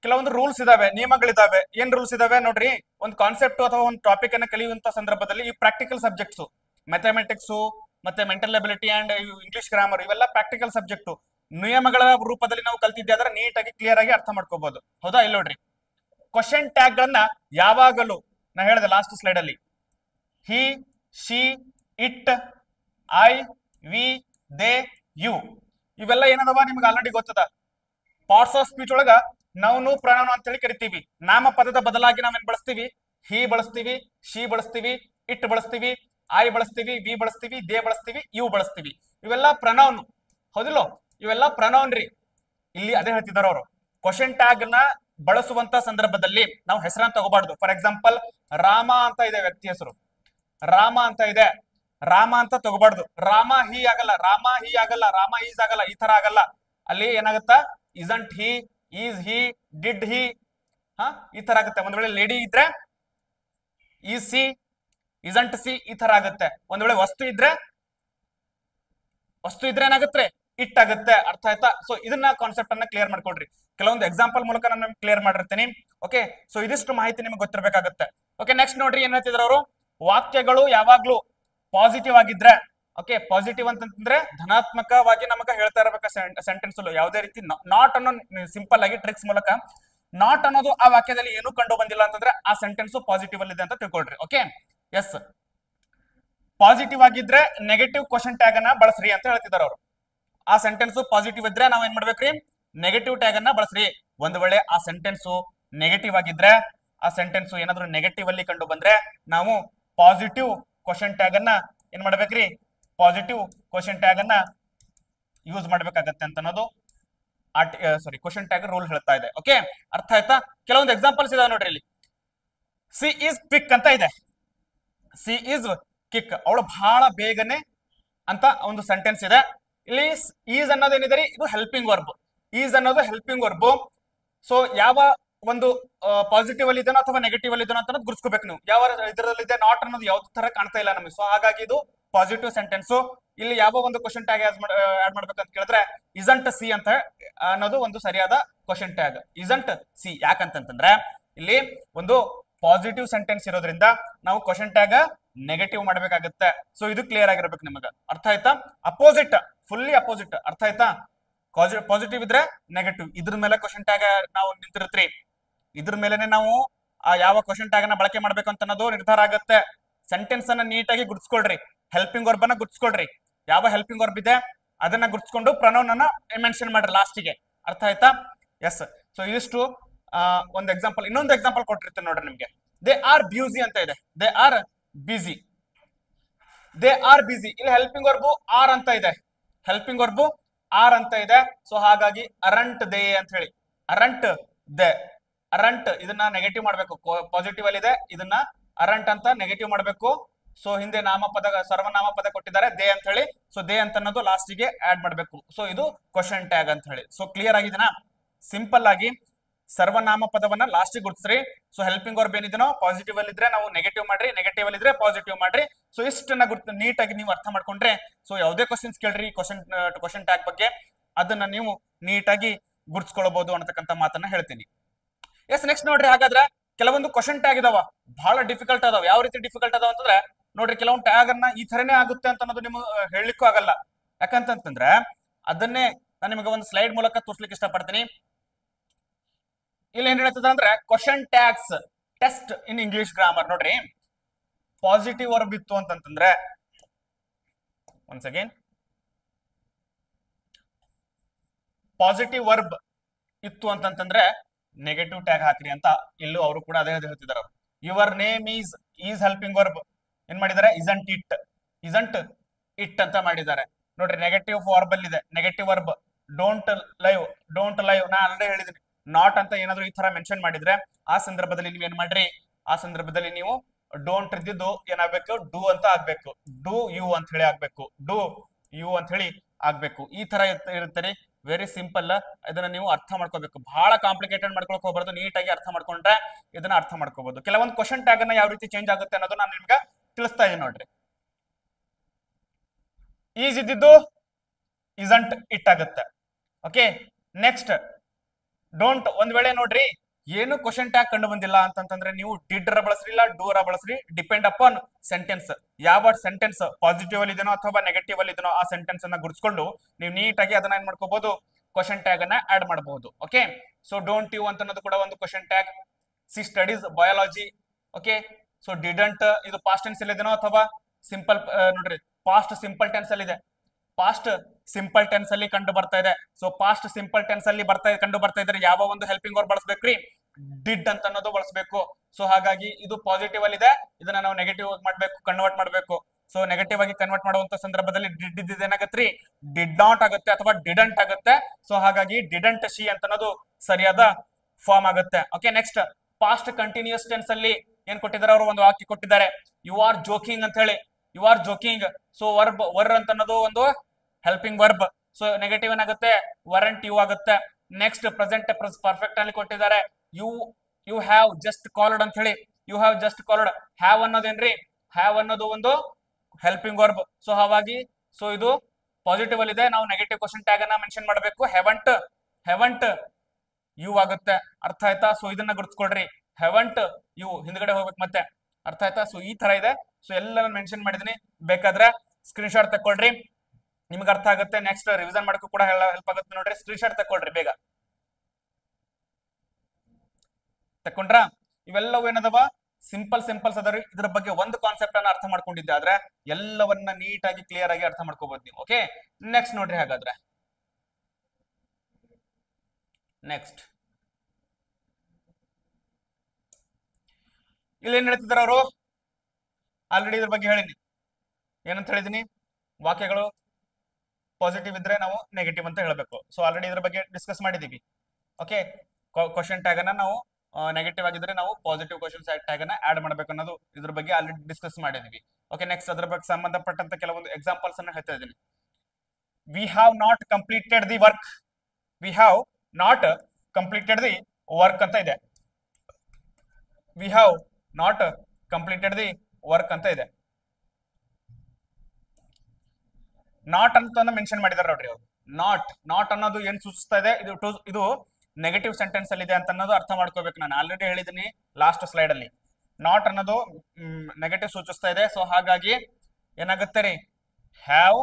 ಕೆಲವೊಂದು ರೂಲ್ಸ್ ಇದಾವೆ, ನಿಯಮಗಳಿದಾವೆ. ಏನ್ ರೂಲ್ಸ್ ಇದಾವೆ ನೋಡ್ರಿ? ಒಂದು ಕಾನ್ಸೆಪ್ಟ್ ಅಥವಾ ಒಂದು ಟಾಪಿಕ್ ಅನ್ನ ಕಲಿಯುವಂತ ಸಂದರ್ಭದಲ್ಲಿ ಈ ಪ್ರಾಕ್ಟಿಕಲ್ ಸಬ್ಜೆಕ್ಟ್ಸ್ ಮ್ಯಾಥಮೆಟಿಕ್ಸ್ ಮತ್ತೆ mental ability and English grammar ಇವೆಲ್ಲ ಪ್ರಾಕ್ಟಿಕಲ್ ಸಬ್ಜೆಕ್ಟ್ ನಿಯಮಗಳ ರೂಪದಲ್ಲಿ ನಾವು ಕಲ್ತಿದ್ದೆ ಆದ್ರೆ ನೀಟಾಗಿ ಕ್ಲಿಯರ್ ಆಗಿ ಅರ್ಥ ಮಾಡ್ಕೋಬಹುದು ಹೌದಾ ಇಲ್ಲಿ ನೋಡ್ರಿ? ಕ್ವಶನ್ ಟ್ಯಾಗ್ ಗಳನ್ನ ಯಾವಾಗಲೂ ನಾ ಹೇಳಿದೆ ಲಾಸ್ಟ್ ಸ್ಲೈಡ್ ಅಲ್ಲಿ. He she it I we they you ಇವೆಲ್ಲ ಏನದವ ನಿಮ್ಗೆ ಆಲ್ರೆಡಿ ಗೊತ್ತದ? ಪಾರ್ಟ್ಸ್ ಆಫ್ ಸ್ಪೀಚ್ ಒಳಗ ಪ್ರಣಾಮ ಅಂತ ಹೇಳಿ ಕರಿತೀವಿ. ನಾಮಪದದ ಬದಲಾಗಿ ನಾವೇನ್ ಬಳಸ್ತೀವಿ? ಹಿ ಬಳಸ್ತೀವಿ, ಶಿ ಬಳಸ್ತೀವಿ, ಇಟ್ ಬಳಸ್ತೀವಿ ಐ ಬಳಸ್ತೀವಿ, ವಿ ಬಳಸ್ತೀವಿ, ದೇ ಬಳಸ್ತೀವಿ ಇವು ಬಳಸ್ತೀವಿ. ಇವೆಲ್ಲ ಪ್ರನೌನ್ ಹೌದಿಲ್ಲೋ? ಇವೆಲ್ಲ ಪ್ರನೌನ್ ರೀ. ಇಲ್ಲಿ ಅದೇ ಹೇಳ್ತಿದಾರ ಅವರು. ಕ್ವಶನ್ ಟ್ಯಾಗ್ನ ಬಳಸುವಂತ ಸಂದರ್ಭದಲ್ಲಿ ನಾವು ಹೆಸರನ್ನ ತಗೋಬಾರ್ದು. ಫಾರ್ ಎಕ್ಸಾಂಪಲ್ ರಾಮ ಅಂತ ಇದೆ ವ್ಯಕ್ತಿ ಹೆಸರು. ರಾಮ ಅಂತ ಇದೆ. ರಾಮ ಅಂತ ತಗೋಬಾರ್ದು. ರಾಮ ಹೀ ಆಗಲ್ಲ, ರಾಮ ಹೀ ಆಗಲ್ಲ, ರಾಮ ಈಸ್ ಆಗಲ್ಲ, ಈ ತರ ಆಗಲ್ಲ. ಅಲ್ಲಿ ಏನಾಗುತ್ತಾ? Isn't he is he, did he, ಹಾ, ಈ ತರ ಆಗುತ್ತೆ. ಒಂದ್ ವೇಳೆ ಲೇಡಿ ಇದ್ರೆ ಈ ಸಿ ಇಸಂಟ್ ಸಿ, ಈ ತರ ಆಗುತ್ತೆ. ಒಂದ್ ವೇಳೆ ವಸ್ತು ಇದ್ರೆ ವಸ್ತು ಇದ್ರೆ ಏನಾಗುತ್ತೆ? ಇಟ್ ಆಗುತ್ತೆ. ಅರ್ಥ ಆಯ್ತಾ? ಸೊ ಇದನ್ನ ಕಾನ್ಸೆಪ್ಟ್ ಅನ್ನ ಕ್ಲಿಯರ್ ಮಾಡ್ಕೊಡ್ರಿ ಕೆಲವೊಂದು ಎಕ್ಸಾಂಪಲ್ ಮೂಲಕ ನಾನು ನಿಮ್ಗೆ ಕ್ಲಿಯರ್ ಮಾಡಿರ್ತೀನಿ. ಓಕೆ ಸೊ ಇದಿಷ್ಟು ಮಾಹಿತಿ ನಿಮ್ಗೆ ಗೊತ್ತಿರಬೇಕಾಗುತ್ತೆ. ಓಕೆ ನೆಕ್ಸ್ಟ್ ನೋಡ್ರಿ ಏನ್ ಹೇಳ್ತಿದ್ರು ಅವರು? ವಾಕ್ಯಗಳು ಯಾವಾಗ್ಲೂ ಪಾಸಿಟಿವ್ ಆಗಿದ್ರೆ ಓಕೆ ಪಾಸಿಟಿವ್ ಅಂತಂದ್ರೆ ಧನಾತ್ಮಕವಾಗಿ ನಮಗ ಹೇಳ್ತಾ ಇರಬೇಕು ಸೆಂಟೆನ್ಸ್ ಯಾವುದೇ ರೀತಿ ನಾಟ್ ಅನ್ನೋ ಸಿಂಪಲ್ ಆಗಿ ಟ್ರಿಕ್ಸ್ ಮೂಲಕ ನಾಟ್ ಅನ್ನೋದು ಆ ವಾಕ್ಯದಲ್ಲಿ ಏನು ಕಂಡು ಬಂದಿಲ್ಲ ಅಂತಂದ್ರೆ ಆ ಸೆಂಟೆನ್ಸ್ ಪಾಸಿಟಿವ್ ಅಲ್ಲಿ ಇದೆ ಅಂತ ತಿಳ್ಕೊಳ್ರಿ. ಓಕೆ ಎಸ್ ಪಾಸಿಟಿವ್ ಆಗಿದ್ರೆ ನೆಗೆಟಿವ್ ಕ್ವಶನ್ ಟ್ಯಾಗ್ ಅನ್ನ ಬಳಸ್ರಿ ಅಂತ ಹೇಳ್ತಿದ್ದಾರೆ ಅವರು. ಆ ಸೆಂಟೆನ್ಸ್ ಪಾಸಿಟಿವ್ ಇದ್ರೆ ನಾವ್ ಏನ್ ಮಾಡ್ಬೇಕ್ರಿ? ನೆಗೆಟಿವ್ ಟ್ಯಾಗ್ ಅನ್ನ ಬಳಸ್ರಿ. ಒಂದ್ ವೇಳೆ ಆ ಸೆಂಟೆನ್ಸ್ ನೆಗೆಟಿವ್ ಆಗಿದ್ರೆ, ಆ ಸೆಂಟೆನ್ಸ್ ಏನಾದ್ರು ನೆಗೆಟಿವ್ ಅಲ್ಲಿ ಕಂಡು ಬಂದ್ರೆ, ನಾವು ಪಾಸಿಟಿವ್ ಕ್ವಶನ್ ಟ್ಯಾಗ್ ಅನ್ನ ಏನ್ ಮಾಡ್ಬೇಕ್ರಿ? ಪಾಸಿಟಿವ್ ಕ್ವಶನ್ ಟ್ಯಾಗ್ ಅನ್ನ ಯೂಸ್ ಮಾಡ್ಬೇಕಾಗತ್ತೆ ಅಂತ ಅನ್ನೋದು ಸಾರಿ ಕ್ವಶನ್ ಟ್ಯಾಗ್ ರೂಲ್ ಹೇಳ್ತಾ ಇದೆ. ಓಕೆ ಅರ್ಥ ಆಯ್ತಾ? ಕೆಲವೊಂದು ಎಕ್ಸಾಂಪಲ್ಸ್ ಇದಾವೆ ನೋಡ್ರಿ ಇಲ್ಲಿ. ಸಿ ಈಸ್ ಕ್ವಿಕ್ ಅಂತ ಇದೆ. ಸಿ ಈಸ್ ಕಿಕ್ ಅವಳು ಬಹಳ ಬೇಗನೆ ಅಂತ ಒಂದು ಸೆಂಟೆನ್ಸ್ ಇದೆ. ಇಲ್ಲಿ ಈಸ್ ಅನ್ನೋದು ಏನಿದೆ ಇದು ಹೆಲ್ಪಿಂಗ್ ವರ್ಬ್ ಈಸ್ ಅನ್ನೋದು ಹೆಲ್ಪಿಂಗ್ ವರ್ಬ್ ಸೊ ಯಾವ ಒಂದು ಪಾಸಿಟಿವ್ ಅಲ್ಲಿ ಇದೆನೋ ಅಥವಾ ನೆಗೆಟಿವ್ ಅಲ್ಲಿ ಇದೆನೋ ಅಂತ ಗುರುಸ್ಕೋಬೇಕು ನೀವು. ಯಾವ ಇದರಲ್ಲಿದೆ ನಾಟ್ ಅನ್ನೋದು ಯಾವ ತರ ಕಾಣ್ತಾ ಇಲ್ಲ ನಮಗೆ. ಸೊ ಹಾಗಾಗಿ ಇದು ಪಾಸಿಟಿವ್ ಸೆಂಟೆನ್ಸ್ ಇಲ್ಲಿ ಯಾವ ಒಂದು ಕ್ವಶನ್ ಟ್ಯಾಗ್ ಆಡ್ ಮಾಡ್ಬೇಕಂತ ಕೇಳಿದ್ರೆ ಇಸಂಟ್ ಸಿ ಅಂತ ಅನ್ನೋದು ಒಂದು ಸರಿಯಾದ ಕ್ವಶನ್ ಟ್ಯಾಗ್ ಇಸಂಟ್ ಸಿ ಯಾಕಂತಂದ್ರೆ ಇಲ್ಲಿ ಒಂದು ಪಾಸಿಟಿವ್ ಸೆಂಟೆನ್ಸ್ ಇರೋದ್ರಿಂದ ನಾವು ಕ್ವಶನ್ ಟ್ಯಾಗ್ ನೆಗೆಟಿವ್ ಮಾಡ್ಬೇಕಾಗತ್ತೆ. ಸೊ ಇದು ಕ್ಲಿಯರ್ ಆಗಿರ್ಬೇಕು ನಿಮಗೆ. ಅರ್ಥ ಆಯ್ತಾ? ಅಪೋಸಿಟ್ ಫುಲ್ಲಿ ಅಪೋಸಿಟ್ ಅರ್ಥ ಆಯ್ತಾ? ಪಾಸಿಟಿವ್ ಇದ್ರೆ ನೆಗೆಟಿವ್ ಇದ್ರ ಮೇಲೆ ಕ್ವಶನ್ ಟ್ಯಾಗ್ ನಾವು ನಿಂತಿರುತ್ತೀ ಇದ್ರ ಮೇಲೆನೆ ನಾವು ಯಾವ ಕ್ವಶನ್ ಟ್ಯಾಗ್ನ ಬಳಕೆ ಮಾಡ್ಬೇಕು ಅಂತ ಅನ್ನೋದು ನಿರ್ಧಾರ ಆಗುತ್ತೆ. ಸೆಂಟೆನ್ಸ್ ಅನ್ನ ನೀಟಾಗಿ ಗುರ್ಸ್ಕೊಳ್ರಿ ಹೆಲ್ಪಿಂಗ್ ವರ್ಬ್ ಅನ್ನ ಗುರ್ಸ್ಕೊಳ್ರಿ ಯಾವ ಹೆಲ್ಪಿಂಗ್ ವರ್ಬ್ ಇದೆ? ಅದನ್ನ ಗುರ್ಸ್ಕೊಂಡು ಪ್ರನೌನ್ ಅನ್ನ ಮೆನ್ಷನ್ ಮಾಡ್ರಿ ಲಾಸ್ಟಿಗೆ ಅರ್ಥ ಆಯ್ತಾ? ಎಸ್ ಸೊ ಇದಿಷ್ಟು ಆ, ಒಂದು ಎಕ್ಸಾಂಪಲ್ ಇನ್ನೊಂದು ಎಕ್ಸಾಂಪಲ್ ಕೊಟ್ಟಿರ್ತೇನೆ ನೋಡ್ರಿ ನಿಮ್ಗೆ. ದೇ ಆರ್ ಬ್ಯೂಸಿ ಅಂತ ಇದೆ. They are busy they are busy ಇಲ್ಲಿ ಹೆಲ್ಪಿಂಗ್ ವರ್ಬು ಆರ್ ಅಂತ ಇದೆ. ಹೆಲ್ಪಿಂಗ್ ವರ್ಬು ಆರ್ ಅಂತ ಇದೆ. ಸೊ ಹಾಗಾಗಿ ಅರಂಟ್ ದೇ ಅಂತ ಹೇಳಿ. ಅರಂಟ್ ದೆ ಅರಂಟ್ ಇದನ್ನ ನೆಗೆಟಿವ್ ಮಾಡ್ಬೇಕು. ಪಾಸಿಟಿವ್ ಅಲ್ಲಿ ಇದೆ. ಇದನ್ನ ಅರಂಟ್ ಅಂತ ನೆಗೆಟಿವ್ ಮಾಡ್ಬೇಕು. ಸೊ ಹಿಂದೆ ನಾಮಪದ ಸರ್ವನಾಮ ಪದ ಕೊಟ್ಟಿದ್ದಾರೆ, ದೇ ಅಂತ ಹೇಳಿ. ಸೊ ದೇ ಅಂತ ಅನ್ನೋದು ಲಾಸ್ಟಿಗೆ ಆಡ್ ಮಾಡಬೇಕು. ಸೊ ಇದು ಕ್ವಶನ್ ಟ್ಯಾಗ್ ಅಂತ ಹೇಳಿ. So clear ಆಗಿದೆನಾ? ಸಿಂಪಲ್ ಆಗಿ ಸರ್ವನಾಮ ಪದವನ್ನ ಲಾಸ್ಟಿಗೆ ಗುರ್ತಿಸ್ರಿ. ಸೊ ಹೆಲ್ಪಿಂಗ್ ವರ್ಬ್ ಏನಿದ್ರೆ ಪಾಸಿಟಿವ್ ಅಲ್ಲಿ ಇದ್ರೆ ನಾವು ನೆಗೆಟಿವ್ ಮಾಡ್ರಿ ನೆಗೆಟಿವ್ ಅಲ್ಲಿ ಇದ್ರೆ ಪಾಸಿಟಿವ್ ಮಾಡ್ರಿ. ಸೊ ಇಷ್ಟನ್ನ ಗುರ್ತು, ನೀಟಾಗಿ ನೀವು ಅರ್ಥ ಮಾಡ್ಕೊಂಡ್ರೆ ಸೊ ಯಾವುದೇ ಕ್ವಶನ್ಸ್ ಕೇಳ್ರಿ ಕ್ವಶನ್ ಕ್ವಶನ್ ಟ್ಯಾಗ್ ಬಗ್ಗೆ, ಅದನ್ನ ನೀವು ನೀಟಾಗಿ ಗುರ್ಸ್ಕೊಳ್ಬಹುದು ಅನ್ನತಕ್ಕಂಥ ಮಾತನ್ನ ಹೇಳ್ತೀನಿ. ಎಸ್ ನೆಕ್ಸ್ಟ್ ನೋಡ್ರಿ, ಹಾಗಾದ್ರೆ ಕೆಲವೊಂದು ಕ್ವಶನ್ ಟ್ಯಾಗ್ ಇದಾವ. ಬಹಳ ಡಿಫಿಕಲ್ಟ್ ಅದಾವ. ಯಾವ ರೀತಿ ಡಿಫಿಕಲ್ಟ್ ಅದಾವ ಅಂತಂದ್ರೆ ನೋಡ್ರಿ ಕೆಲವೊಂದು ಟ್ಯಾಗ್ ಅನ್ನ ಈ ತರನೇ ಆಗುತ್ತೆ ಅಂತ ಅನ್ನೋದು ನಿಮ್ಗೆ ಹೇಳಲಿಕ್ಕೂ ಆಗಲ್ಲ. ಯಾಕಂತಂತಂದ್ರೆ ಅದನ್ನೇ ನಾನು ನಿಮಗೆ ಒಂದು ಸ್ಲೈಡ್ ಮೂಲಕ ತೋರಿಸ್ಲಿಕ್ಕೆ ಇಷ್ಟಪಡ್ತೀನಿ. ಇಲ್ಲಿ ಏನ್ ಹೇಳ್ತದ ಅಂದ್ರೆ question tags test in English grammar ನೋಡ್ರಿ. ಪಾಸಿಟಿವ್ ವರ್ಬ್ ಇತ್ತು ಅಂತಂತಂದ್ರೆ ಒನ್ಸ್ ಅಗೇನ್ ಪಾಸಿಟಿವ್ ವರ್ಬ್ ಇತ್ತು ಅಂತಂತಂದ್ರೆ ನೆಗೆಟಿವ್ ಟ್ಯಾಗ್ ಹಾಕ್ರಿ ಅಂತ ಇಲ್ಲೂ ಅವರು ಕೂಡ ಅದೇ ಹೇಳ್ತಿದ್ದಾರೆ your name is is helping verb ಏನ್ ಮಾಡಿದ್ದಾರೆ? ಇಸಂಟ್ ಇಟ್ ಇಸಂಟ್ ಇಟ್ ಅಂತ ಮಾಡಿದ್ದಾರೆ. ನೋಡ್ರಿ ನೆಗೆಟಿವ್ ವರ್ಬ್ ಅಲ್ಲಿ ಇದೆ. Negative verb don't live don't live ನಾ ಆಲ್ರೆಡಿ ಹೇಳಿದೀನಿ. ನಾಟ್ ಅಂತ ಏನಾದ್ರು ಈ ತರ ಮೆನ್ಷನ್ ಮಾಡಿದ್ರೆ, ಆ ಸಂದರ್ಭದಲ್ಲಿ ನೀವ್ ಏನ್ ಮಾಡ್ರಿ? ಆ ಸಂದರ್ಭದಲ್ಲಿ ನೀವು ಡೋಂಟ್ ಇದ್ದಿದ್ದು ಏನಾಗ್ಬೇಕು? ಡೂ ಅಂತ ಆಗ್ಬೇಕು. ಡೂ ಯು ಅಂತ ಹೇಳಿ ಆಗ್ಬೇಕು. ಡೂ ಯು ಅಂತ ಹೇಳಿ ಆಗ್ಬೇಕು. ಈ ತರ ಇರುತ್ತೆ ವೆರಿ ಸಿಂಪಲ್ ಇದನ್ನ ನೀವು ಅರ್ಥ ಮಾಡ್ಕೋಬೇಕು. ಬಹಳ ಕಾಂಪ್ಲಿಕೇಟೆಡ್ ಮಾಡ್ಕೊಳಕ್ ಹೋಗ್ಬಾರ್ದು. ನೀಟಾಗಿ ಅರ್ಥ ಮಾಡ್ಕೊಂಡ್ರೆ ಇದನ್ನ ಅರ್ಥ ಮಾಡ್ಕೋಬಹುದು ಕೆಲವೊಂದು ಕ್ವಶನ್ ಟ್ಯಾಗ್ ಅನ್ನ ಯಾವ ರೀತಿ ಚೇಂಜ್ ಆಗುತ್ತೆ ಅನ್ನೋದು ನಾನು ನಿಮ್ಗೆ ತಿಳಿಸ್ತಾ ಇದೀನಿ ನೋಡ್ರಿ. ಈಸ್ ಇದ್ದಿದ್ದು ಇಸಂಟ್ ಇಟ್ ಆಗುತ್ತೆ. ಓಕೆ ನೆಕ್ಸ್ಟ್ ಡೋಂಟ್ ಒಂದ್ ವೇಳೆ ನೋಡ್ರಿ, ಏನು ಕ್ವಶನ್ ಟ್ಯಾಗ್ ಕಂಡು ಬಂದಿಲ್ಲ ಅಂತಂದ್ರೆ ನೀವು ಡಿಡ್ರ ಬಳಸ್ರಿಲ್ಲ ಡೂರ ಬಳಸ್ರಿ ಡಿಪೆಂಡ್ ಅಪಾನ್ ಸೆಂಟೆನ್ಸ್ ಯಾವ ಸೆಂಟೆನ್ಸ್ ಪಾಸಿಟಿವ್ ಅಲ್ಲಿ ಇದೆನೋ ಅಥವಾ ನೆಗೆಟಿವ್ ಅಲ್ಲಿ ಇದೆನೋ ಆ ಸೆಂಟೆನ್ಸ್ ಅನ್ನ ಗುರ್ಸ್ಕೊಂಡು ನೀವು ನೀಟಾಗಿ ಅದನ್ನ ಏನ್ ಮಾಡ್ಕೋಬಹುದು ಕ್ವಶನ್ ಟ್ಯಾಗ್ ಅನ್ನ ಆಡ್ ಮಾಡಬಹುದು ಓಕೆ ಸೊ ಡೋಂಟ್ ಯು ಅಂತ ಅನ್ನೋದು ಕೂಡ ಒಂದು question tag she studies biology okay so didn't ಇದು ಪಾಸ್ಟ್ ಟೆನ್ಸ್ ಅಲ್ಲಿ ಇದೆನೋ ಅಥವಾ ಸಿಂಪಲ್ ನೋಡ್ರಿ ಪಾಸ್ಟ್ ಸಿಂಪಲ್ ಟೆನ್ಸ್ ಅಲ್ಲಿ ಇದೆ ಪಾಸ್ಟ್ ಸಿಂಪಲ್ ಟೆನ್ಸ್ ಅಲ್ಲಿ ಕಂಡು ಬರ್ತಾ ಇದೆ. ಸೊ ಪಾಸ್ಟ್ ಸಿಂಪಲ್ ಟೆನ್ಸ್ ಅಲ್ಲಿ ಬರ್ತಾ, ಕಂಡು ಬರ್ತಾ ಇದ್ರೆ ಯಾವ ಒಂದು ಹೆಲ್ಪಿಂಗ್ ವರ್ಡ್ ಬಳಸ್ಬೇಕ್ರಿ? ಡಿಡ್ ಅಂತ ಅನ್ನೋದು ಬಳಸಬೇಕು. ಸೊ ಹಾಗಾಗಿ ಇದು ಪಾಸಿಟಿವ್ ಅಲ್ಲಿ ಇದೆ ಇದನ್ನ ನಾವು ನೆಗೆಟಿವ್ ಮಾಡ್ಬೇಕು ಕನ್ವರ್ಟ್ ಮಾಡಬೇಕು. ಸೊ ನೆಗೆಟಿವ್ ಆಗಿ ಕನ್ವರ್ಟ್ ಮಾಡುವಂತ ಸಂದರ್ಭದಲ್ಲಿ ಡಿಡ್ ಏನಾಗತ್ರಿ? ಡಿಡ್ ನಾಟ್ ಆಗುತ್ತೆ ಅಥವಾ ಡಿಡಂಟ್ ಆಗುತ್ತೆ. ಸೊ ಹಾಗಾಗಿ ಡಿಡಂಟ್ ಶಿ ಅಂತ ಅನ್ನೋದು ಸರಿಯಾದ ಫಾರ್ಮ್ ಆಗುತ್ತೆ. Okay next past continuous tense ಅಲ್ಲಿ ಏನ್ ಕೊಟ್ಟಿದ್ದಾರೆ ಅವರು? ಒಂದು ವಾಕ್ಯ ಕೊಟ್ಟಿದ್ದಾರೆ. ಯು ಆರ್ ಜೋಕಿಂಗ್ ಅಂತ ಹೇಳಿ. You are joking so verb were ಅಂತ ಅನ್ನೋದು ಒಂದು ಹೆಲ್ಪಿಂಗ್ ವರ್ಬ್ ಸೊ ನೆಗೆಟಿವ್ ಏನಾಗುತ್ತೆ? ವರಂಟ್ ಯು ಆಗುತ್ತೆ. ನೆಕ್ಸ್ಟ್ ಪ್ರೆಸೆಂಟ್ ಪರ್ಫೆಕ್ಟ್ ಅಲ್ಲಿ ಕೊಟ್ಟಿದ್ದಾರೆ. You you have just called ಅಂತ ಹೇಳಿ. You have just called have ಅನ್ನೋದೇನ್ರಿ have ಅನ್ನೋದು ಒಂದು ಹೆಲ್ಪಿಂಗ್ ವರ್ಬ್ ಸೊ ಹಾಗಾಗಿ ಸೊ ಇದು ಪಾಸಿಟಿವ್ ಅಲ್ಲಿ ಇದೆ. ನಾವು ನೆಗೆಟಿವ್ ಕ್ವಶನ್ ಟ್ಯಾಗ್ ಅನ್ನ ಮೆನ್ಷನ್ ಮಾಡಬೇಕು. ಹೆವಂಟ್ ಹೆವಂಟ್ ಯು ಆಗುತ್ತೆ. ಅರ್ಥ ಆಯ್ತಾ? ಸೊ ಇದನ್ನ ಗುರುತಿಸ್ಕೊಳ್ರಿ. ಹೆವಂಟ್ ಇವು ಹಿಂದ್ಗಡೆ ಹೋಗ್ಬೇಕು ಮತ್ತೆ. ಅರ್ಥ ಆಯ್ತಾ? ಸೊ ಈ ತರ ಇದೆ. ಸೊ ಎಲ್ಲ ಮೆನ್ಷನ್ ಮಾಡಿದೀನಿ ಬೇಕಾದ್ರೆ ಸ್ಕ್ರೀನ್ ಶಾಟ್ ತಕೊಳ್ರಿ ನಿಮ್ಗೆ ಅರ್ಥ ಆಗುತ್ತೆ. ನೆಕ್ಸ್ಟ್ ರಿವಿಷನ್ ಮಾಡಕ್ಕೂ ಕೂಡ ಹೆಲ್ಪ್ ಆಗುತ್ತೆ ನೋಡ್ರಿ. ಸ್ಕ್ರೀನ್ ಶಾಟ್ ತಕೊಳ್ರಿ ಬೇಗ. ತಕೊಂಡ್ರ ಇವೆಲ್ಲವೂ ಏನದವ? ಸಿಂಪಲ್ ಸಿಂಪಲ್ಸ್ ಅದಾವ್ರಿ ಇದ್ರ ಬಗ್ಗೆ ಒಂದು ಕಾನ್ಸೆಪ್ಟ್ ಅನ್ನ ಅರ್ಥ ಮಾಡ್ಕೊಂಡಿದ್ದೆ. ಆದ್ರೆ ಎಲ್ಲವನ್ನ ನೀಟಾಗಿ ಕ್ಲಿಯರ್ ಆಗಿ ಅರ್ಥ ಮಾಡ್ಕೋಬಹುದು ನೀವು. ಓಕೆ ನೆಕ್ಸ್ಟ್ ನೋಡ್ರಿ ಹಾಗಾದ್ರೆ. ನೆಕ್ಸ್ಟ್ ಇಲ್ಲಿ ಏನ್ ಹೇಳ್ತಿದ್ದಾರೆ ಅವರು? ಆಲ್ರೆಡಿ ಇದ್ರ ಬಗ್ಗೆ ಹೇಳಿನಿ ಏನಂತ ಹೇಳಿದೀನಿ? ವಾಕ್ಯಗಳು ಪಾಸಿಟಿವ್ ಇದ್ರೆ ನಾವು ನೆಗೆಟಿವ್ ಅಂತ ಹೇಳಬೇಕು. ಸೊ ಆಲ್ರೆಡಿ ಇದ್ರ ಬಗ್ಗೆ ಡಿಸ್ಕಸ್ ಮಾಡಿದೀವಿ ಓಕೆ ಕ್ವಶನ್ ಟ್ಯಾಗ್ ಅನ್ನ ನಾವು ನೆಗೆಟಿವ್ ಆಗಿದ್ರೆ ನಾವು ಪಾಸಿಟಿವ್ ಕ್ವಶನ್ ಟ್ಯಾಗ್ ಅನ್ನ ಆಡ್ ಮಾಡ್ಬೇಕು ಅನ್ನೋದು ಇದ್ರ ಬಗ್ಗೆ ಆಲ್ರೆಡಿ ಡಿಸ್ಕಸ್ ಮಾಡಿದೀವಿ ಓಕೆ ನೆಕ್ಸ್ಟ್ ಅದ್ರ ಬಗ್ಗೆ ಸಂಬಂಧಪಟ್ಟಂತ ಕೆಲವೊಂದು ಎಕ್ಸಾಂಪಲ್ಸ್ ಅನ್ನ ಹೇಳ್ತಾ ಇದ್ದೀನಿ. We have not completed the work we have not completed the work ಅಂತ ಇದೆ. We have not completed the work ಅಂತ ಇದೆ. ನಾಟ್ ಅಂತ ಮೆನ್ಷನ್ ಮಾಡಿದಾರೆ ನೋಡ್ರಿ ಅವ್ರು. ನಾಟ್ ನಾಟ್ ಅನ್ನೋದು ಏನ್ ಸೂಚಿಸ್ತಾ ಇದೆ? ಇದು ಇದು ನೆಗೆಟಿವ್ ಸೆಂಟೆನ್ಸ್ ಅಲ್ಲಿ ಇದೆ ಅಂತ ಅನ್ನೋದು ಅರ್ಥ ಮಾಡ್ಕೋಬೇಕು ನಾನು. ಆಲ್ರೆಡಿ ಹೇಳಿದೀನಿ ಲಾಸ್ಟ್ ಸ್ಲೈಡ್ ಅಲ್ಲಿ. ನಾಟ್ ಅನ್ನೋದು ನೆಗೆಟಿವ್ ಸೂಚಿಸ್ತಾ ಇದೆ. ಸೊ ಹಾಗಾಗಿ ಏನಾಗುತ್ತೆ ರೀ? ಹ್ಯಾವ್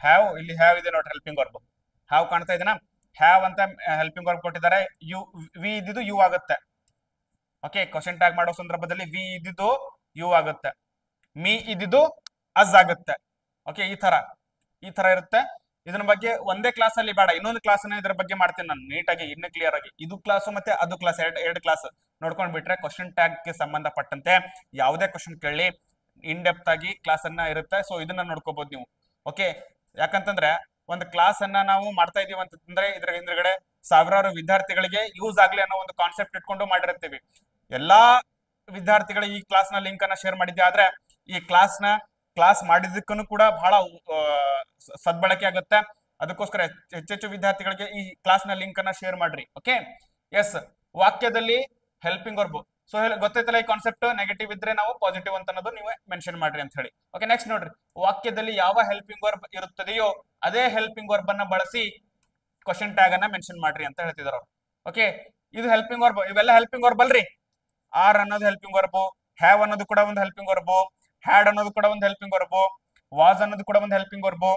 ಹ್ಯಾವ್ ಇಲ್ಲಿ ಹ್ಯಾವ್ ಇದೆ ನೋಡ್ರಿ ಹೆಲ್ಪಿಂಗ್ ವರ್ಬ್ ಹ್ಯಾವ್ ಕಾಣ್ತಾ ಇದೆನಾ? ಹ್ಯಾವ್ ಅಂತ ಹೆಲ್ಪಿಂಗ್ ವರ್ಬ್ ಕೊಟ್ಟಿದ್ದಾರೆ. ಯು ವಿ ಇದ್ದಿದ್ದು ಯು ಆಗುತ್ತೆ. ಓಕೆ ಕ್ವಶನ್ ಟ್ಯಾಗ್ ಮಾಡೋ ಸಂದರ್ಭದಲ್ಲಿ ವಿ ಇದ್ದಿದ್ದು ಯು ಆಗುತ್ತೆ. ಮಿ ಇದ್ದಿದ್ದು ಅಜ್ ಆಗುತ್ತೆ. ಓಕೆ ಈ ತರ ಈ ತರ ಇರುತ್ತೆ. ಇದನ್ನ ಬಗ್ಗೆ ಒಂದೇ ಕ್ಲಾಸ್ ಅಲ್ಲಿ ಬೇಡ. ಇನ್ನೊಂದು ಕ್ಲಾಸ್ ಇದ್ರ ಬಗ್ಗೆ ಮಾಡ್ತೀನಿ ನಾನು ನೀಟಾಗಿ ಇನ್ನು ಕ್ಲಿಯರ್ ಆಗಿ. ಇದು ಕ್ಲಾಸ್ ಮತ್ತೆ ಅದು ಕ್ಲಾಸ್ ಎರಡು ಎರಡು ಕ್ಲಾಸ್ ನೋಡ್ಕೊಂಡ್ ಬಿಟ್ರೆ ಕ್ವಶನ್ ಟ್ಯಾಗ್ಗೆ ಸಂಬಂಧಪಟ್ಟಂತೆ ಯಾವುದೇ ಕ್ವಶನ್ ಕೇಳಿ ಇನ್ ಡೆಪ್ತ್ ಆಗಿ ಕ್ಲಾಸ್ ಅನ್ನ ಇರುತ್ತೆ. ಸೊ ಇದನ್ನ ನೋಡ್ಕೋಬಹುದು ನೀವು. ಓಕೆ ಯಾಕಂತಂದ್ರೆ ಒಂದು ಕ್ಲಾಸ್ ಅನ್ನ ನಾವು ಮಾಡ್ತಾ ಇದೀವಿ ಅಂತಂದ್ರೆ ಇದ್ರ ಹಿಂದ್ಗಡೆ ಸಾವಿರಾರು ವಿದ್ಯಾರ್ಥಿಗಳಿಗೆ ಯೂಸ್ ಆಗ್ಲಿ ಅನ್ನೋ ಒಂದು ಕಾನ್ಸೆಪ್ಟ್ ಇಟ್ಕೊಂಡು ಮಾಡಿರ್ತೀವಿ. ಎಲ್ಲಾ ವಿದ್ಯಾರ್ಥಿಗಳ ಈ ಕ್ಲಾಸ್ನ ಲಿಂಕ್ ಅನ್ನ ಶೇರ್ ಮಾಡಿದ್ದೆ ಆದ್ರೆ ಈ ಕ್ಲಾಸ್ನ ಕ್ಲಾಸ್ ಮಾಡಿದಕ್ಕೂ ಕೂಡ ಬಹಳ ಸದ್ಬಳಕೆ ಆಗುತ್ತೆ. ಅದಕ್ಕೋಸ್ಕರ ಹೆಚ್ಚ್- ಹೆಚ್ಚೆಚ್ಚು ವಿದ್ಯಾರ್ಥಿಗಳಿಗೆ ಈ ಕ್ಲಾಸ್ನ ಲಿಂಕ್ ಅನ್ನ ಶೇರ್ ಮಾಡ್ರಿ ಓಕೆ ಎಸ್ ವಾಕ್ಯದಲ್ಲಿ ಹೆಲ್ಪಿಂಗ್ ವರ್ಬ್ ಸೊ ಗೊತ್ತೈತಲ್ಲ ಈ ಕಾನ್ಸೆಪ್ಟ್ ನೆಗೆಟಿವ್ ಇದ್ರೆ ನಾವು ಪಾಸಿಟಿವ್ ಅಂತ ಅನ್ನೋದು ನೀವು ಮೆನ್ಷನ್ ಮಾಡ್ರಿ ಅಂತ ಹೇಳಿ. ಓಕೆ ನೆಕ್ಸ್ಟ್ ನೋಡ್ರಿ. ವಾಕ್ಯದಲ್ಲಿ ಯಾವ ಹೆಲ್ಪಿಂಗ್ ವರ್ಬ್ ಇರುತ್ತದೆಯೋ ಅದೇ ಹೆಲ್ಪಿಂಗ್ ವರ್ಬ್ ಅನ್ನ ಬಳಸಿ ಕ್ವಶನ್ ಟ್ಯಾಗ್ ಅನ್ನ ಮೆನ್ಷನ್ ಮಾಡ್ರಿ ಅಂತ ಹೇಳ್ತಿದಾರ ಓಕೆ ಇದು ಹೆಲ್ಪಿಂಗ್ ವರ್ಬ್ ಇವೆಲ್ಲ ಹೆಲ್ಪಿಂಗ್ ವರ್ಬ್ ಅಲ್ರಿ? ಆರ್ ಅನ್ನೋದು ಹೆಲ್ಪಿಂಗ್ ವರ್ಬು ಹ್ಯಾವ್ ಅನ್ನೋದು ಕೂಡ ಒಂದು ಹೆಲ್ಪಿಂಗ್ ವರ್ಬು ಹ್ಯಾಡ್ ಅನ್ನೋದು ಕೂಡ ಒಂದು ಹೆಲ್ಪಿಂಗ್ ವರ್ಬು ವಾಸ್ ಅನ್ನೋದು ಕೂಡ ಒಂದು ಹೆಲ್ಪಿಂಗ್ ವರ್ಬು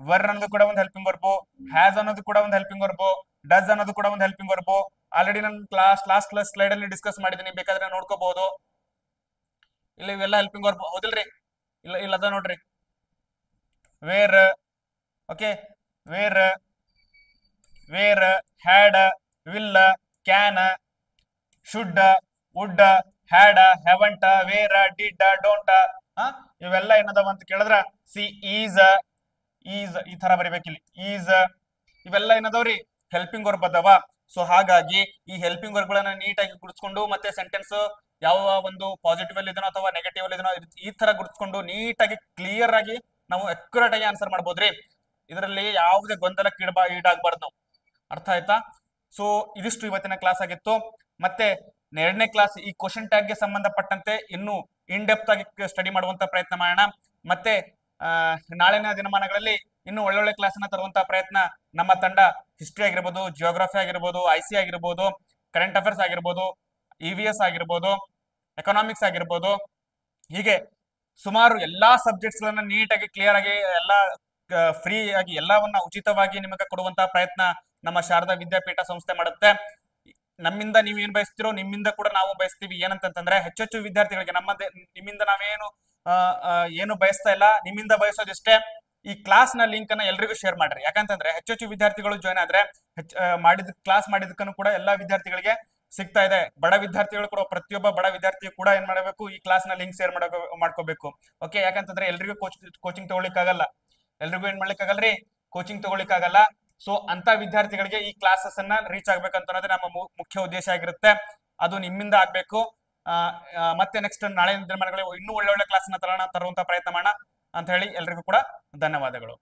ವರ್ ಅನ್ನೋದು ಕೂಡ ಒಂದು ಹೆಲ್ಪಿಂಗ್ ವರ್ಬು ಹ್ಯಾಸ್ ಅನ್ನೋದು ಕೂಡ ಒಂದು ಹೆಲ್ಪಿಂಗ್ ವರ್ಬು ಡಸ್ ಅನ್ನೋದು ಕೂಡ ಒಂದು ಹೆಲ್ಪಿಂಗ್ ವರ್ಬು ಆಲ್ರೆಡಿ ನಾನು ಕ್ಲಾಸ್ ಲಾಸ್ಟ್ ಕ್ಲಾಸ್ ಸ್ಲೈಡ್ ಅಲ್ಲಿ ಡಿಸ್ಕಸ್ ಮಾಡಿದ್ದೀನಿ. ಬೇಕಾದ್ರೆ ನೋಡ್ಕೋಬಹುದು ಇಲ್ಲ, ಇವೆಲ್ಲ ಹೆಲ್ಪಿಂಗ್ ವರ್ಬ್ ಹೌದಿಲ್ರಿ? ಇಲ್ಲ ಇಲ್ಲ, ಅದ ನೋಡ್ರಿ. Were okay were were had will can should would had haven't were did don't ಇವೆಲ್ಲ ಏನದವ ಅಂತ ಕೇಳಿದ್ರ? ಸಿ ಈಸ್ ಈಸ್ ಈ ತರ ಬರಿಬೇಕಿಲ್ಲಿ. ಈಸ್ ಇವೆಲ್ಲ ಏನದವ್ರಿ? ಹೆಲ್ಪಿಂಗ್ ವರ್ಕ್ ಅದಾವ. ಸೊ ಹಾಗಾಗಿ ಈ ಹೆಲ್ಪಿಂಗ್ ವರ್ಬ್ಗಳನ್ನ ನೀಟಾಗಿ ಗುರುತಿಸ್ಕೊಂಡು ಮತ್ತೆ ಸೆಂಟೆನ್ಸ್ ಯಾವ ಒಂದು ಪಾಸಿಟಿವ್ ಅಲ್ಲಿ ಇದನೋ ಅಥವಾ ನೆಗೆಟಿವ್ ಅಲ್ಲಿ ಇದನೋ ಈ ತರ ಗುರುತಿಸ್ಕೊಂಡು ನೀಟಾಗಿ ಕ್ಲಿಯರ್ ಆಗಿ ನಾವು ಅಕ್ಯುರೇಟ್ ಆಗಿ ಆನ್ಸರ್ ಮಾಡ್ಬೋದ್ರಿ. ಇದರಲ್ಲಿ ಯಾವುದೇ ಗೊಂದಲಕ್ಕೆ ಇಡಬಾ ಈಡಾಗಬಾರ್ದು. ನಾವು ಅರ್ಥ ಆಯ್ತಾ? ಸೊ ಇದಿಷ್ಟು ಇವತ್ತಿನ ಕ್ಲಾಸ್ ಆಗಿತ್ತು. ಮತ್ತೆ ಎರಡನೇ ಕ್ಲಾಸ್ ಈ ಕ್ವಶನ್ ಟ್ಯಾಗ್ಗೆ ಸಂಬಂಧಪಟ್ಟಂತೆ ಇನ್ನು ಇನ್ ಡೆಪ್ತ್ ಆಗಿ ಸ್ಟಡಿ ಮಾಡುವಂತ ಪ್ರಯತ್ನ ಮಾಡೋಣ. ಮತ್ತೆ ನಾಳಿನ ದಿನಮಾನಗಳಲ್ಲಿ ಇನ್ನು ಒಳ್ಳೊಳ್ಳೆ ಕ್ಲಾಸ್ ಅನ್ನ ತರುವಂತ ಪ್ರಯತ್ನ ನಮ್ಮ ತಂಡ ಹಿಸ್ಟ್ರಿ ಆಗಿರ್ಬೋದು ಜಿಯೋಗ್ರಫಿ ಆಗಿರ್ಬೋದು ಐ ಸಿ ಆಗಿರ್ಬೋದು ಕರೆಂಟ್ ಅಫೇರ್ಸ್ ಆಗಿರ್ಬೋದು ಇ ವಿ ಎಸ್ ಆಗಿರ್ಬೋದು ಎಕನಾಮಿಕ್ಸ್ ಆಗಿರ್ಬೋದು. ಹೀಗೆ ಸುಮಾರು ಎಲ್ಲಾ ಸಬ್ಜೆಕ್ಟ್ಸ್ ಗಳನ್ನ ನೀಟಾಗಿ ಕ್ಲಿಯರ್ ಆಗಿ, ಎಲ್ಲಾ ಫ್ರೀ ಆಗಿ ಎಲ್ಲವನ್ನ ಉಚಿತವಾಗಿ ನಿಮಗೆ ಕೊಡುವಂತಹ ಪ್ರಯತ್ನ ನಮ್ಮ ಶಾರದಾ ವಿದ್ಯಾಪೀಠ ಸಂಸ್ಥೆ ಮಾಡುತ್ತೆ. ನಮ್ಮಿಂದ ನೀವು ಏನ್ ಬಯಸ್ತಿರೋ, ನಿಮ್ಮಿಂದ ಕೂಡ ನಾವು ಬಯಸ್ತೀವಿ. ಏನಂತಂದ್ರೆ ಹೆಚ್ಚೆಚ್ಚು ವಿದ್ಯಾರ್ಥಿಗಳಿಗೆ ನಮ್ಮ ನಿಮ್ಮಿಂದ ನಾವೇನು ಏನು ಬಯಸ್ತಾ ಇಲ್ಲ. ನಿಮ್ಮಿಂದ ಬಯಸೋದಿಷ್ಟೇ ಈ ಕ್ಲಾಸ್ನ ಲಿಂಕ್ ಅನ್ನ ಎಲ್ರಿಗೂ ಶೇರ್ ಮಾಡ್ರಿ. ಯಾಕಂತಂದ್ರೆ, ಹೆಚ್ಚೆಚ್ಚು ವಿದ್ಯಾರ್ಥಿಗಳು ಜಾಯ್ನ್ ಆದ್ರೆ ಮಾಡಿದ ಕ್ಲಾಸ್ ಮಾಡಿದಕ್ಕೂ ಕೂಡ ಎಲ್ಲಾ ವಿದ್ಯಾರ್ಥಿಗಳಿಗೆ ಸಿಗ್ತಾ ಇದೆ. ಬಡ ವಿದ್ಯಾರ್ಥಿಗಳು ಕೂಡ, ಪ್ರತಿಯೊಬ್ಬ ಬಡ ವಿದ್ಯಾರ್ಥಿ ಕೂಡ ಏನ್ ಮಾಡಬೇಕು? ಈ ಕ್ಲಾಸ್ನ ಲಿಂಕ್ ಶೇರ್ ಮಾಡಬೇಕು ಮಾಡ್ಕೋಬೇಕು. ಓಕೆ ಯಾಕಂತಂದ್ರೆ, ಎಲ್ರಿಗೂ ಕೋಚ್ ಕೋಚಿಂಗ್ ತಗೊಳಿಕ್ಕಾಗಲ್ಲ ಎಲ್ರಿಗೂ ಏನ್ ಮಾಡ್ಲಿಕ್ಕಾಗಲ್ರಿ? ಕೋಚಿಂಗ್ ತಗೊಳಿಕ್ಕಾಗಲ್ಲ ಸೊ ಅಂತ ವಿದ್ಯಾರ್ಥಿಗಳಿಗೆ ಈ ಕ್ಲಾಸಸ್ ಅನ್ನ ರೀಚ್ ಆಗ್ಬೇಕಂತ ಅನ್ನೋದೇ ನಮ್ಮ ಮುಖ್ಯ ಉದ್ದೇಶ ಆಗಿರುತ್ತೆ. ಅದು ನಿಮ್ಮಿಂದ ಆಗ್ಬೇಕು. ಮತ್ತೆ ನೆಕ್ಸ್ಟ್ ನಾಳೆ ದಿನಗಳಲ್ಲಿ ಇನ್ನೂ ಒಳ್ಳೆ ಒಳ್ಳೆ ಕ್ಲಾಸ್ನ ತರೋಣ, ತರುವಂತ ಪ್ರಯತ್ನ ಮಾಡೋಣ ಅಂತ ಹೇಳಿ ಎಲ್ರಿಗೂ ಕೂಡ ಧನ್ಯವಾದಗಳು.